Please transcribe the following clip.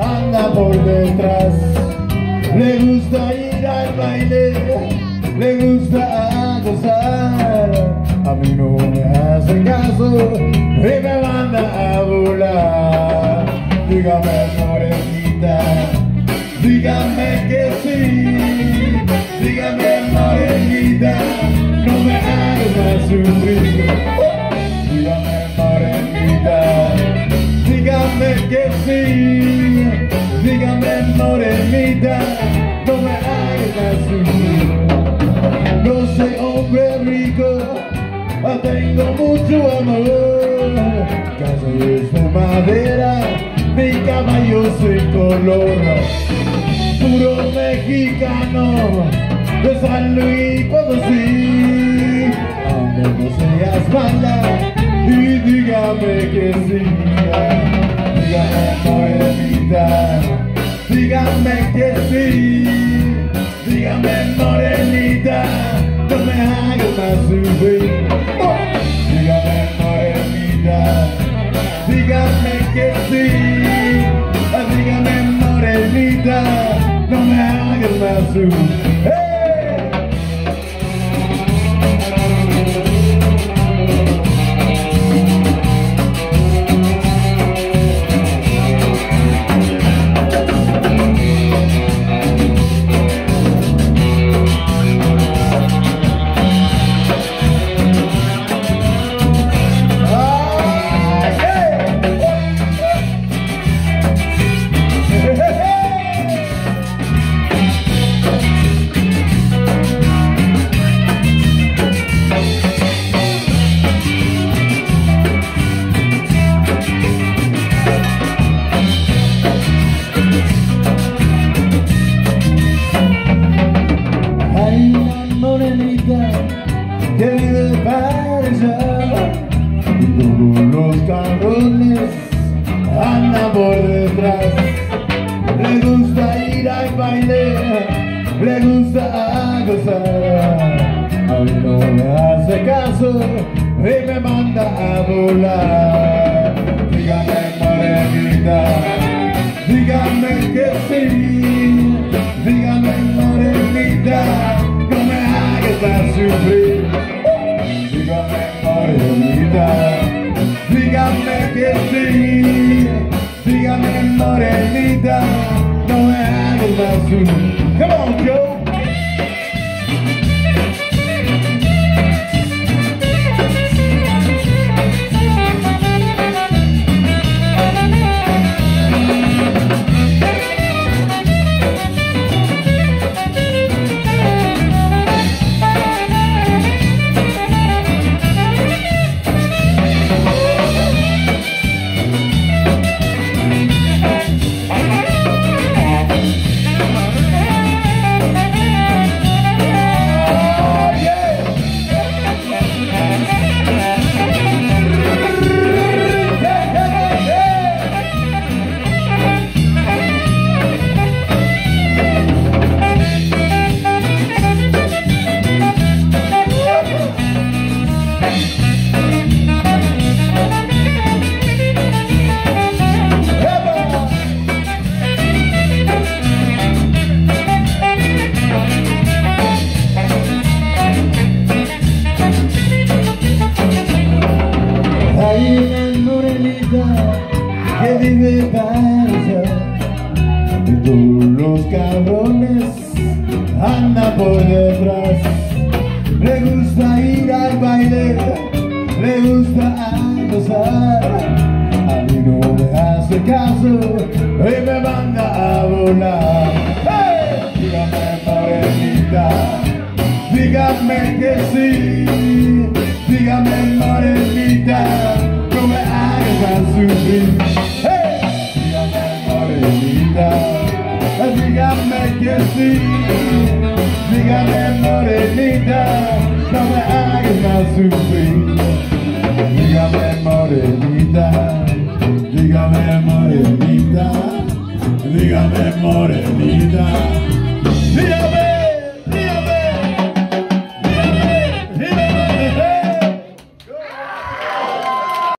anda por detrás. Le gusta ir al baile, le gusta gozar. A mí no me hacen caso y me manda a volar Dígame florecita, dígame que morenita, no me hagas sufrir. No soy hombre rico, ah, tengo mucho amor. Casa es de madera, mi caballo sin color. Puro mexicano, de San Luis Potosí. Que sí. Dígame, morenita, no me hagas más sufrir. Dígame, morenita, dígame que sí. Dígame, morenita, no me hagas más sufrir. Que vive para allá y todos los cabrones andan por detrás. Le gusta ir al baile, le gusta gozar. A mí no me hace caso y me manda a volar. Dígame morenita, dígame que sí. Dígame morenita, a sufrir. Dígame morenita, dígame que sí. Dígame morenita, no me hagas sufrir. Come on, Joe. Morenita que vive para Y todos los cabrones andan por detrás. Le gusta ir al baile, le gusta gozar. A mí no me hace caso y me manda a volar. ¡Hey! Dígame morenita Dígame que sí, Dígame morenita, dígame morenita, dígame morenita.